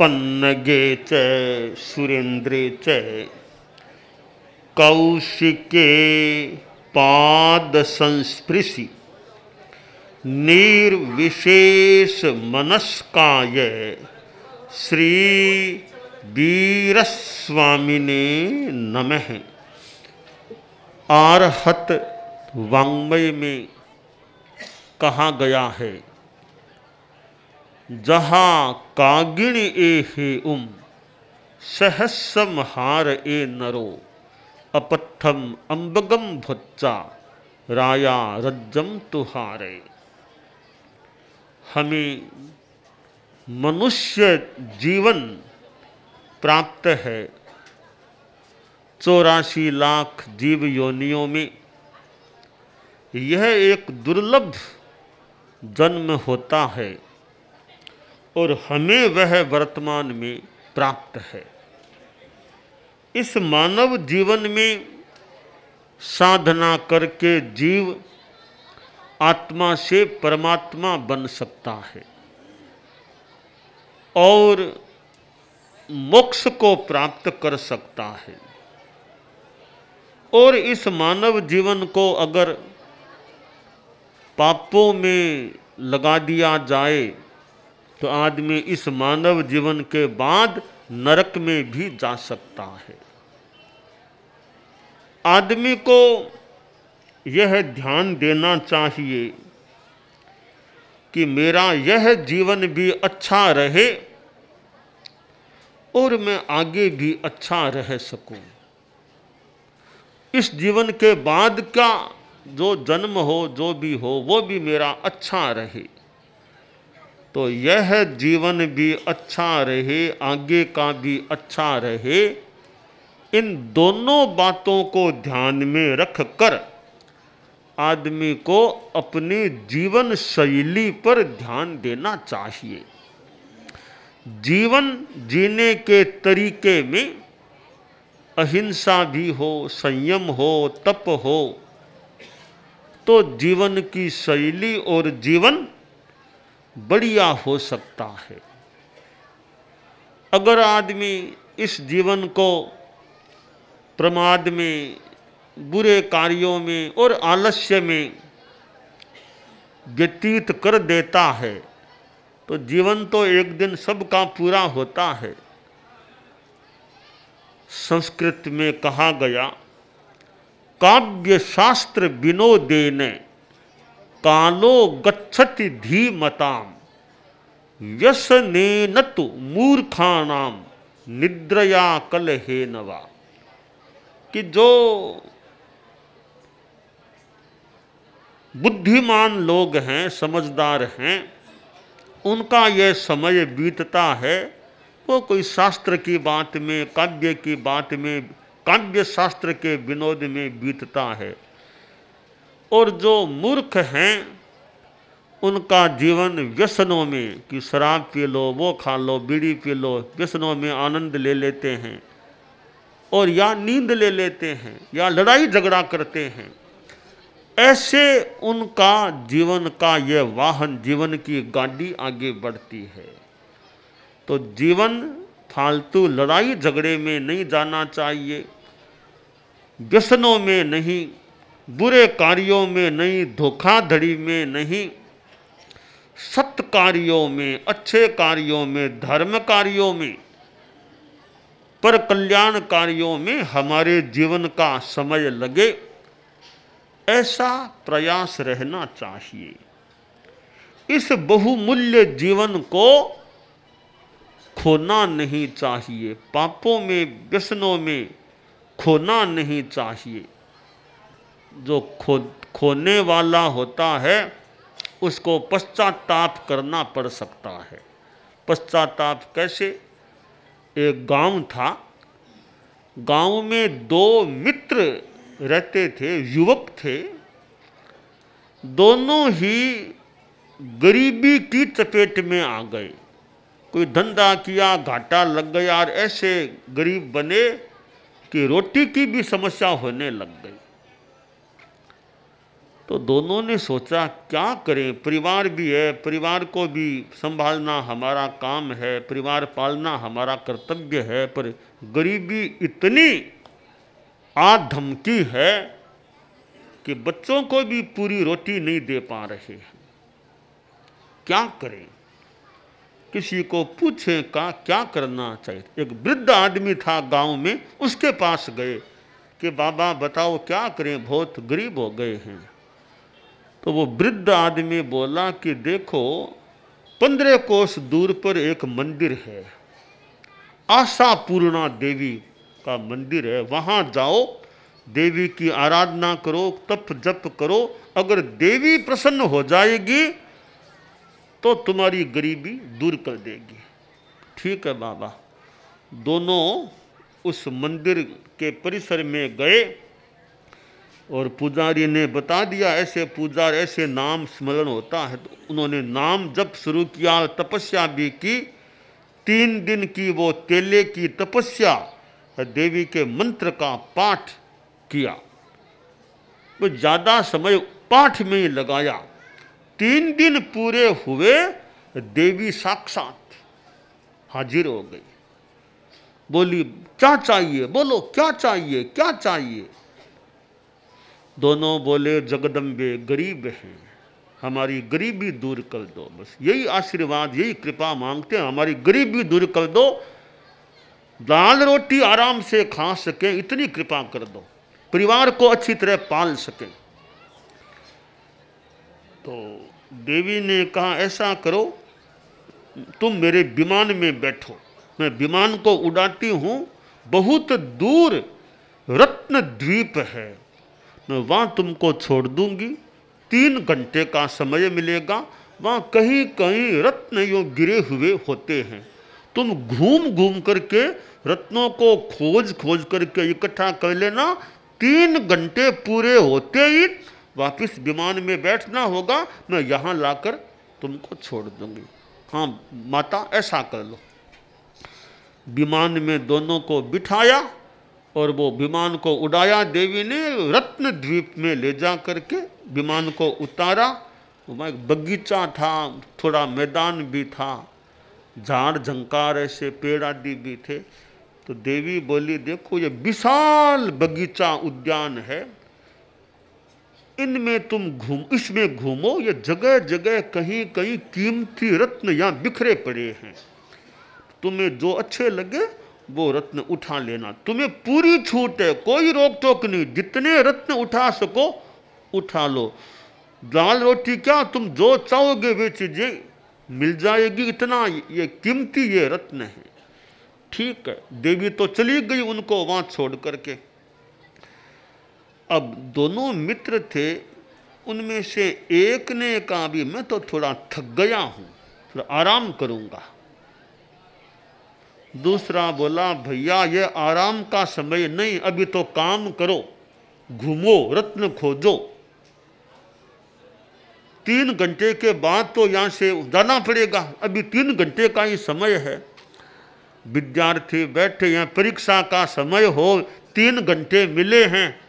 पन्नगे च सुरेंद्रे च कौशिके पाद संस्पृशि निर्विशेष मनस्काय श्री वीरस्वामिने नमः। आरहत वांग्मय में कहा गया है। जहाँ कागिण ए हे उम सहसम हार ए नरो अपत्थम अम्बगम भुच्चा, राया रज्जम तुहारे। हमें मनुष्य जीवन प्राप्त है। चौरासी लाख जीव योनियों में यह एक दुर्लभ जन्म होता है। और हमें वह वर्तमान में प्राप्त है। इस मानव जीवन में साधना करके जीव आत्मा से परमात्मा बन सकता है और मोक्ष को प्राप्त कर सकता है। और इस मानव जीवन को अगर पापों में लगा दिया जाए तो आदमी इस मानव जीवन के बाद नरक में भी जा सकता है। आदमी को यह ध्यान देना चाहिए कि मेरा यह जीवन भी अच्छा रहे और मैं आगे भी अच्छा रह सकूँ। इस जीवन के बाद का जो जन्म हो, जो भी हो, वो भी मेरा अच्छा रहे। तो यह जीवन भी अच्छा रहे, आगे का भी अच्छा रहे। इन दोनों बातों को ध्यान में रख कर आदमी को अपनी जीवन शैली पर ध्यान देना चाहिए। जीवन जीने के तरीके में अहिंसा भी हो, संयम हो, तप हो तो जीवन की शैली और जीवन बढ़िया हो सकता है। अगर आदमी इस जीवन को प्रमाद में, बुरे कार्यों में और आलस्य में व्यतीत कर देता है तो जीवन तो एक दिन सबका पूरा होता है। संस्कृत में कहा गया काव्य शास्त्र विनोदेन कालो गच्छति धीमताम। व्यसने न तो मूर्खाणाम निद्रया कल हे नवा कि जो बुद्धिमान लोग हैं, समझदार हैं, उनका यह समय बीतता है, वो कोई शास्त्र की बात में, काव्य की बात में काव्य शास्त्र के विनोद में बीतता है। और जो मूर्ख हैं, उनका जीवन व्यसनों में कि शराब पी लो, वो खा लो, बीड़ी पी लो, व्यसनों में आनंद ले लेते हैं और या नींद ले लेते हैं, या लड़ाई झगड़ा करते हैं। ऐसे उनका जीवन का यह वाहन, जीवन की गाड़ी आगे बढ़ती है। तो जीवन फालतू लड़ाई झगड़े में नहीं जाना चाहिए, व्यसनों में नहीं बुरे कार्यों में नहीं, धोखाधड़ी में नहीं। सत्य कार्यों में, अच्छे कार्यों में, धर्म कार्यों में, पर कल्याण कार्यों में हमारे जीवन का समय लगे। ऐसा प्रयास रहना चाहिए। इस बहुमूल्य जीवन को खोना नहीं चाहिए। पापों में, व्यसनों में खोना नहीं चाहिए। जो खो खोने वाला होता है, उसको पश्चाताप करना पड़ सकता है। पश्चाताप कैसे? एक गाँव था। गाँव में दो मित्र रहते थे, युवक थे। दोनों ही गरीबी की चपेट में आ गए। कोई धंधा किया, घाटा लग गया और ऐसे गरीब बने कि रोटी की भी समस्या होने लग गई। तो दोनों ने सोचा, क्या करें? परिवार भी है, परिवार को भी संभालना हमारा काम है, परिवार पालना हमारा कर्तव्य है, पर गरीबी इतनी आ धमकी है कि बच्चों को भी पूरी रोटी नहीं दे पा रहे हैं। क्या करें? किसी को पूछे, का, क्या करना चाहिए? एक वृद्ध आदमी था गाँव में, उसके पास गए कि, बाबा, बताओ क्या करें? बहुत गरीब हो गए हैं। तो वो वृद्ध आदमी बोला कि देखो, पंद्रह कोस दूर पर एक मंदिर है। आशा पूर्णा देवी का मंदिर है। वहाँ जाओ, देवी की आराधना करो, तप जप करो। अगर देवी प्रसन्न हो जाएगी तो तुम्हारी गरीबी दूर कर देगी। ठीक है बाबा। दोनों उस मंदिर के परिसर में गए। और पुजारी ने बता दिया, ऐसे पुजार, ऐसे नाम स्मरण होता है। तो उन्होंने नाम जब शुरू किया, तपस्या भी की। तीन दिन की वो तेले की तपस्या, देवी के मंत्र का पाठ किया। वो तो ज़्यादा समय पाठ में ही लगाया। तीन दिन पूरे हुए, देवी साक्षात हाजिर हो गई। बोली, क्या चाहिए? बोलो, क्या चाहिए? क्या चाहिए? दोनों बोले, जगदम्बे गरीब हैं, हमारी गरीबी दूर कर दो। बस यही आशीर्वाद, यही कृपा मांगते हैं, हमारी गरीबी दूर कर दो, दाल रोटी आराम से खा सके, इतनी कृपा कर दो, परिवार को अच्छी तरह पाल सके। तो देवी ने कहा, ऐसा करो, तुम मेरे विमान में बैठो, मैं विमान को उड़ाती हूँ, बहुत दूर रत्न द्वीप है। मैं वहाँ तुमको छोड़ दूँगी। तीन घंटे का समय मिलेगा। वहाँ कहीं कहीं रत्न यो गिरे हुए होते हैं। तुम घूम घूम करके रत्नों को खोज खोज करके इकट्ठा कर लेना। तीन घंटे पूरे होते ही वापस विमान में बैठना होगा। मैं यहाँ लाकर तुमको छोड़ दूँगी। हाँ माता, ऐसा कर लो। विमान में दोनों को बिठाया। और वो विमान को उड़ाया। देवी ने रत्न द्वीप में ले जा करके विमान को उतारा। वहाँ एक बगीचा था, थोड़ा मैदान भी था, झाड़ झंकार ऐसे पेड़ आदि भी थे। तो देवी बोली, देखो, ये विशाल बगीचा उद्यान है। इनमें तुम घूम, इसमें घूमो, ये जगह जगह कहीं कहीं कीमती रत्न यहाँ बिखरे पड़े हैं। तुम्हें जो अच्छे लगे वो रत्न उठा लेना। तुम्हें पूरी छूट है, कोई रोक टोक नहीं। जितने रत्न उठा सको, उठा लो। दाल रोटी क्या तुम जो चाहोगे वे चीज़ें मिल जाएगी इतना। ये कीमती ये रत्न है। ठीक है, देवी तो चली गई उनको वहाँ छोड़ करके। अब दोनों मित्र थे, उनमें से एक ने कहा भी मैं तो थोड़ा थक गया हूँ, थोड़ा आराम करूँगा। दूसरा बोला, भैया, ये आराम का समय नहीं, अभी तो काम करो, घूमो, रत्न खोजो। तीन घंटे के बाद तो यहाँ से जाना पड़ेगा। अभी तीन घंटे का ही समय है। विद्यार्थी बैठे यहाँ परीक्षा का समय हो, तीन घंटे मिले हैं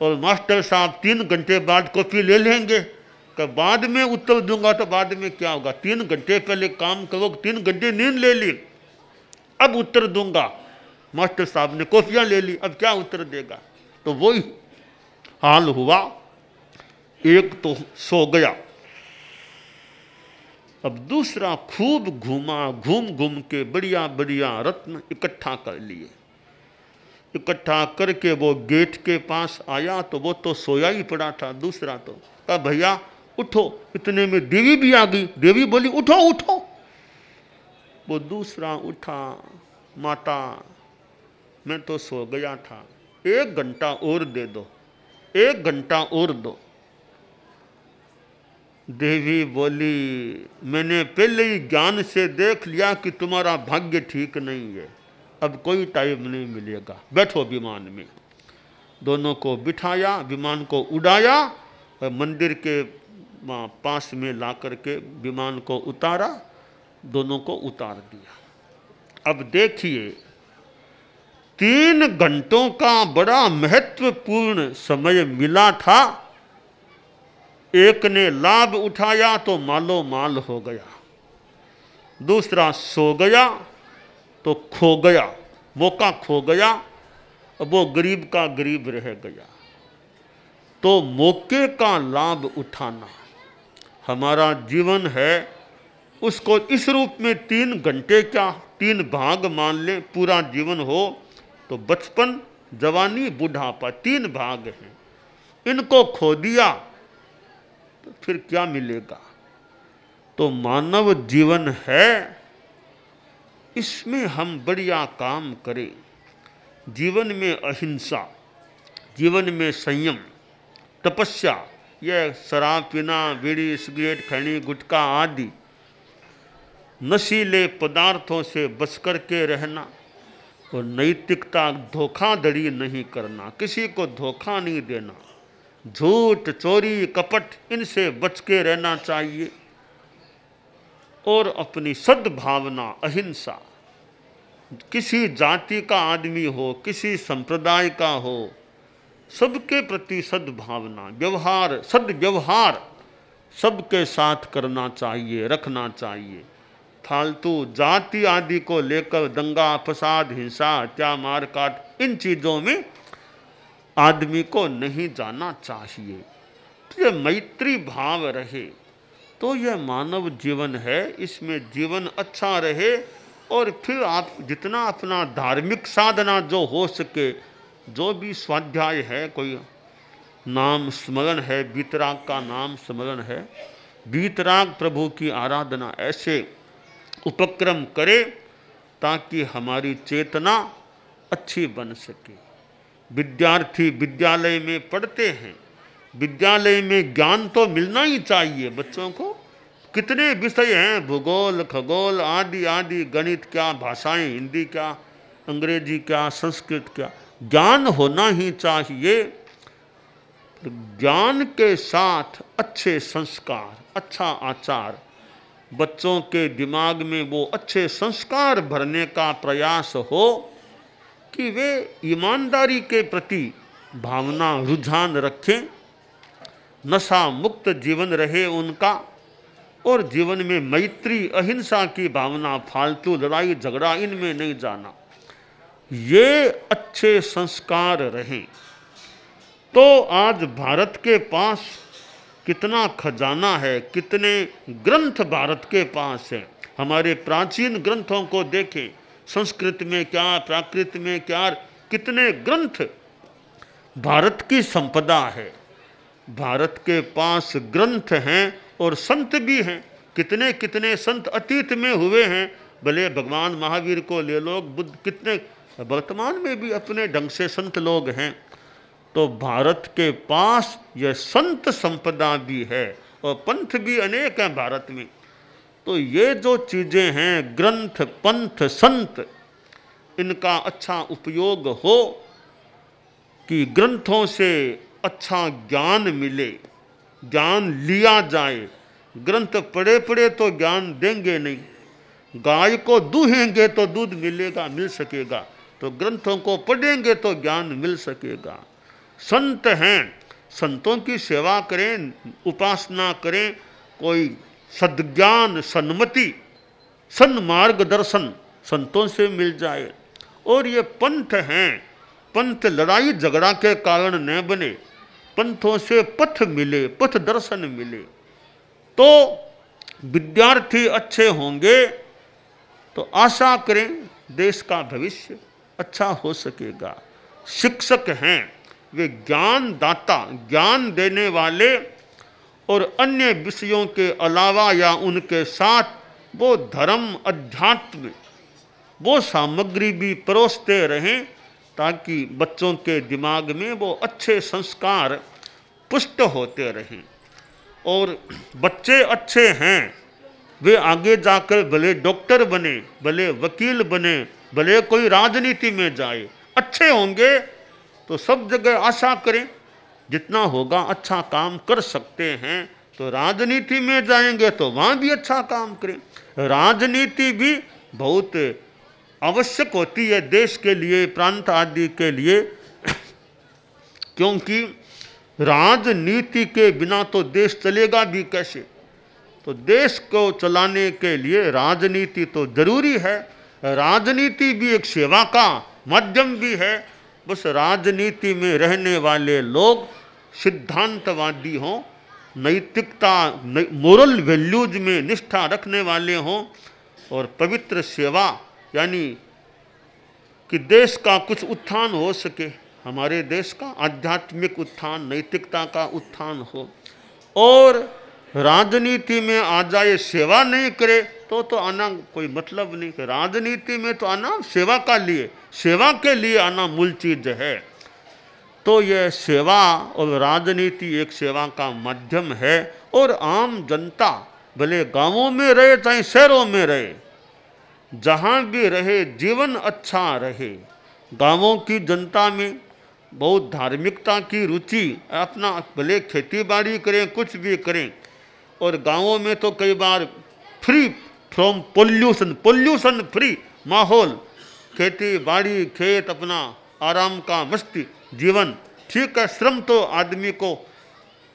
और मास्टर साहब तीन घंटे बाद कॉपी ले लेंगे। कि बाद में उत्तर दूँगा तो बाद में क्या होगा? तीन घंटे पहले काम करो, तीन घंटे नींद ले ली। अब उत्तर दूँगा। मास्टर साहब ने कॉफियाँ ले ली, अब क्या उत्तर देगा? तो वही हाल हुआ। एक तो सो गया। अब दूसरा खूब घूमा, घूम घूम के बढ़िया बढ़िया रत्न इकट्ठा कर लिए। इकट्ठा करके वो गेट के पास आया तो वो तो सोया ही पड़ा था। दूसरा तो कहा भैया, उठो, इतने में देवी भी आ गई। देवी बोली, उठो उठो। वो दूसरा उठा, माता, मैं तो सो गया था। एक घंटा और दे दो, एक घंटा और दो। देवी बोली, मैंने पहले ही ज्ञान से देख लिया कि तुम्हारा भाग्य ठीक नहीं है। अब कोई टाइम नहीं मिलेगा। बैठो विमान में। दोनों को बिठाया, विमान को उड़ाया और मंदिर के पास में ला करके विमान को उतारा। दोनों को उतार दिया। अब देखिए, तीन घंटों का बड़ा महत्वपूर्ण समय मिला था। एक ने लाभ उठाया तो मालो माल हो गया। दूसरा सो गया तो खो गया, मौका खो गया, अब वो गरीब का गरीब रह गया। तो मौके का लाभ उठाना हमारा जीवन है उसको इस रूप में तीन घंटे क्या, तीन भाग मान लें, पूरा जीवन हो तो बचपन, जवानी, बुढ़ापा, तीन भाग हैं। इनको खो दिया तो फिर क्या मिलेगा? तो मानव जीवन है, इसमें हम बढ़िया काम करें। जीवन में अहिंसा, जीवन में संयम, तपस्या, यह शराब पीना, बीड़ी, सिगरेट, खैनी, गुटखा आदि नशीले पदार्थों से बच कर के रहना और नैतिकता धोखाधड़ी नहीं करना, किसी को धोखा नहीं देना। झूठ, चोरी, कपट, इनसे बच के रहना चाहिए। और अपनी सद्भावना, अहिंसा, किसी जाति का आदमी हो, किसी संप्रदाय का हो, सबके प्रति सद्भावना, व्यवहार, सद्व्यवहार सबके साथ करना चाहिए, रखना चाहिए। फालतू जाति आदि को लेकर दंगा, फसाद, हिंसा, हत्या, मार काट, इन चीज़ों में आदमी को नहीं जाना चाहिए। तो ये मैत्री भाव रहे तो यह मानव जीवन है, इसमें जीवन अच्छा रहे, और फिर आप जितना अपना धार्मिक साधना जो हो सके, जो भी स्वाध्याय है, कोई नाम स्मरण है, बीतराग का नाम स्मरण है, बीतराग प्रभु की आराधना, ऐसे उपक्रम करे ताकि हमारी चेतना अच्छी बन सके। विद्यार्थी विद्यालय में पढ़ते हैं। विद्यालय में ज्ञान तो मिलना ही चाहिए बच्चों को। कितने विषय हैं? भूगोल, खगोल, आदि आदि, गणित क्या, भाषाएँ, हिंदी क्या, अंग्रेज़ी क्या, संस्कृत क्या? ज्ञान होना ही चाहिए। ज्ञान के साथ अच्छे संस्कार अच्छा आचार बच्चों के दिमाग में वो अच्छे संस्कार भरने का प्रयास हो कि वे ईमानदारी के प्रति भावना रुझान रखें, नशा मुक्त जीवन रहे उनका, और जीवन में मैत्री, अहिंसा की भावना, फालतू लड़ाई, झगड़ा, इनमें नहीं जाना। ये अच्छे संस्कार रहें। तो आज भारत के पास कितना खजाना है, कितने ग्रंथ भारत के पास हैं। हमारे प्राचीन ग्रंथों को देखें, संस्कृत में क्या, प्राकृत में क्या, कितने ग्रंथ। भारत की संपदा है, भारत के पास ग्रंथ हैं और संत भी हैं। कितने कितने संत अतीत में हुए हैं, भले भगवान महावीर को ले लो, बुद्ध कितने, वर्तमान में भी अपने ढंग से संत लोग हैं। तो भारत के पास यह संत संपदा भी है और पंथ भी अनेक हैं भारत में। तो ये जो चीज़ें हैं, ग्रंथ, पंथ, संत, इनका अच्छा उपयोग हो कि ग्रंथों से अच्छा ज्ञान मिले, ज्ञान लिया जाए। ग्रंथ पढ़े पढ़े तो ज्ञान देंगे नहीं। गाय को दूहेंगे तो दूध मिलेगा, मिल सकेगा। तो ग्रंथों को पढ़ेंगे तो ज्ञान मिल सकेगा। संत हैं। संतों की सेवा करें, उपासना करें। कोई सद्ज्ञान, सन्मति सन्मार्ग दर्शन संतों से मिल जाए। और ये पंथ हैं। पंथ लड़ाई झगड़ा के कारण न बने। पंथों से पथ मिले, पथ दर्शन मिले। तो विद्यार्थी अच्छे होंगे तो आशा करें देश का भविष्य अच्छा हो सकेगा। शिक्षक हैं। वे ज्ञान दाता ज्ञान देने वाले और अन्य विषयों के अलावा या उनके साथ वो धर्म अध्यात्म, वो सामग्री भी परोसते रहें ताकि बच्चों के दिमाग में वो अच्छे संस्कार पुष्ट होते रहें। और बच्चे अच्छे हैं, वे आगे जाकर भले डॉक्टर बने, भले वकील बने, भले कोई राजनीति में जाए, अच्छे होंगे तो सब जगह आशा करें, जितना होगा अच्छा काम कर सकते हैं तो राजनीति में जाएँगे तो वहाँ भी अच्छा काम करें। राजनीति भी बहुत आवश्यक होती है देश के लिए, प्रांत आदि के लिए, क्योंकि राजनीति के बिना तो देश चलेगा भी कैसे? तो देश को चलाने के लिए राजनीति तो ज़रूरी है। राजनीति भी एक सेवा का माध्यम भी है बस राजनीति में रहने वाले लोग सिद्धांतवादी हों, नैतिकता मोरल वैल्यूज़ में निष्ठा रखने वाले हों और पवित्र सेवा, यानी कि देश का कुछ उत्थान हो सके, हमारे देश का आध्यात्मिक उत्थान, नैतिकता का उत्थान हो। और राजनीति में आ जाए, सेवा नहीं करे तो तो आना कोई मतलब नहीं राजनीति में तो आना सेवा का लिए, सेवा के लिए आना मूल चीज़ है। तो यह सेवा और राजनीति एक सेवा का माध्यम है और आम जनता भले गाँवों में रहे चाहे शहरों में रहे, जहाँ भी रहे, जीवन अच्छा रहे, गाँवों की जनता में बहुत धार्मिकता की रुचि, अपना भले खेती बाड़ी करें, कुछ भी करें, और गाँवों में तो कई बार free from pollution pollution free माहौल खेती बाड़ी खेत अपना आराम का मस्ती जीवन ठीक है श्रम तो आदमी को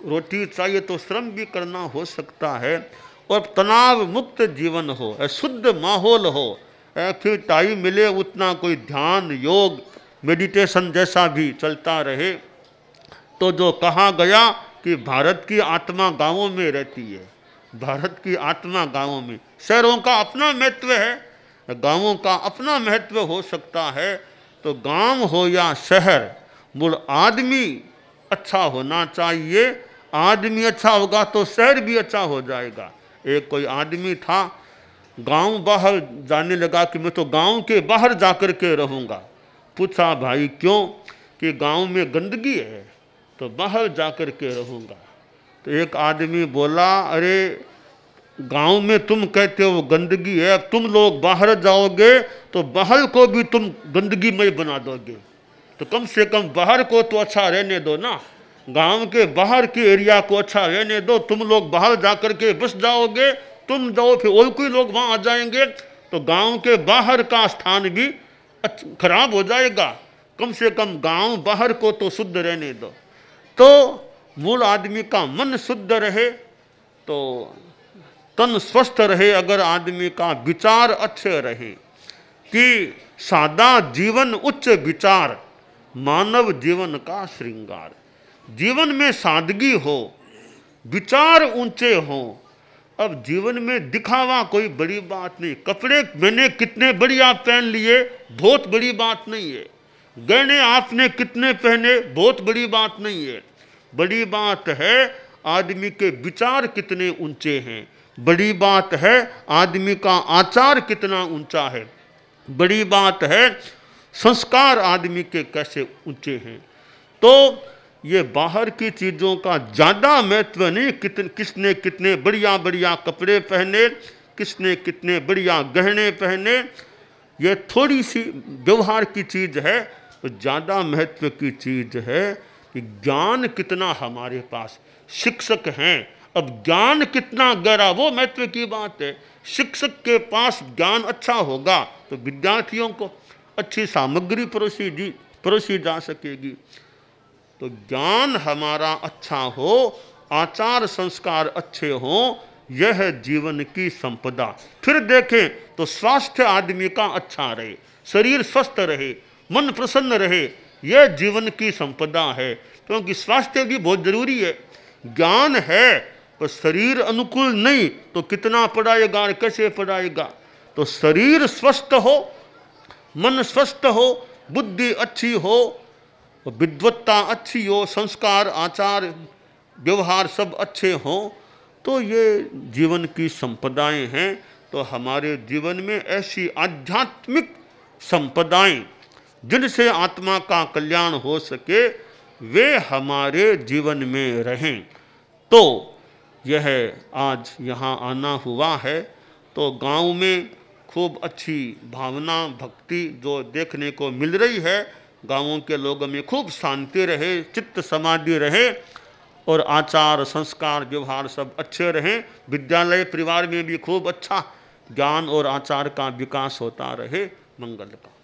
रोटी चाहिए तो श्रम भी करना हो सकता है और तनाव मुक्त जीवन हो शुद्ध माहौल हो फिर टाइम मिले उतना कोई ध्यान योग मेडिटेशन जैसा भी चलता रहे तो जो कहा गया कि भारत की आत्मा गाँवों में रहती है भारत की आत्मा गाँवों में। शहरों का अपना महत्व है, गाँवों का अपना महत्व हो सकता है तो गाँव हो या शहर मूल आदमी अच्छा होना चाहिए। आदमी अच्छा होगा तो शहर भी अच्छा हो जाएगा। एक कोई आदमी था, गाँव बाहर जाने लगा कि मैं तो गाँव के बाहर जाकर के रहूँगा। पूछा, भाई क्यों? कि गाँव में गंदगी है तो बाहर जाकर के रहूँगा। तो एक आदमी बोला, अरे, गाँव में तुम कहते हो गंदगी है, अब तुम लोग बाहर जाओगे तो बाहर को भी तुम गंदगी में बना दोगे। तो कम से कम बाहर को तो अच्छा रहने दो ना। गाँव के बाहर के एरिया को अच्छा रहने दो। तुम लोग बाहर जा कर के बस जाओगे, तुम जाओ, फिर और कोई लोग वहाँ आ जाएँगे। तो गाँव के बाहर का स्थान भी खराब हो जाएगा। कम से कम गाँव बाहर को तो शुद्ध रहने दो। तो मूल आदमी का मन शुद्ध रहे तो तन स्वस्थ रहे अगर आदमी का विचार अच्छे रहे। कि सादा जीवन, उच्च विचार, मानव जीवन का श्रृंगार। जीवन में सादगी हो, विचार ऊँचे हो, अब जीवन में दिखावा कोई बड़ी बात नहीं। कपड़े मैंने कितने बढ़िया पहन लिए, बहुत बड़ी बात नहीं है। गहने आपने कितने पहने, बहुत बड़ी बात नहीं है। बड़ी बात है, आदमी के विचार कितने ऊँचे हैं। बड़ी बात है, आदमी का आचार कितना ऊँचा है। बड़ी बात है, संस्कार आदमी के कैसे ऊँचे हैं। तो ये बाहर की चीज़ों का ज़्यादा महत्व नहीं कितने किसने कितने बढ़िया बढ़िया कपड़े पहने, किसने कितने बढ़िया गहने पहने, ये थोड़ी सी व्यवहार की चीज़ है तो ज़्यादा महत्व की चीज़ है कि ज्ञान कितना हमारे पास। शिक्षक हैं। अब ज्ञान कितना गहरा, वो महत्व की बात है। शिक्षक के पास ज्ञान अच्छा होगा तो विद्यार्थियों को अच्छी सामग्री परोसी दी परोसी जा सकेगी। तो ज्ञान हमारा अच्छा हो, आचार संस्कार अच्छे हो, यह जीवन की संपदा। फिर देखें तो स्वास्थ्य आदमी का अच्छा रहे, शरीर स्वस्थ रहे, मन प्रसन्न रहे यह जीवन की संपदा है। क्योंकि तो स्वास्थ्य भी बहुत ज़रूरी है। ज्ञान है तो शरीर अनुकूल नहीं तो कितना पढ़ाएगा और कैसे पढ़ाएगा तो शरीर स्वस्थ हो, मन स्वस्थ हो, बुद्धि अच्छी हो, विद्वत्ता अच्छी हो, संस्कार, आचार, व्यवहार सब अच्छे हों तो ये जीवन की संपदाएँ हैं। तो हमारे जीवन में ऐसी आध्यात्मिक संपदाएँ जिनसे आत्मा का कल्याण हो सके, वे हमारे जीवन में रहें। तो यह आज यहाँ आना हुआ है। तो गाँव में खूब अच्छी भावना, भक्ति जो देखने को मिल रही है, गाँवों के लोगों में खूब शांति रहे, चित्त समाधि रहे और आचार, संस्कार, व्यवहार सब अच्छे रहें। विद्यालय परिवार में भी खूब अच्छा ज्ञान और आचार का विकास होता रहे। मंगल का।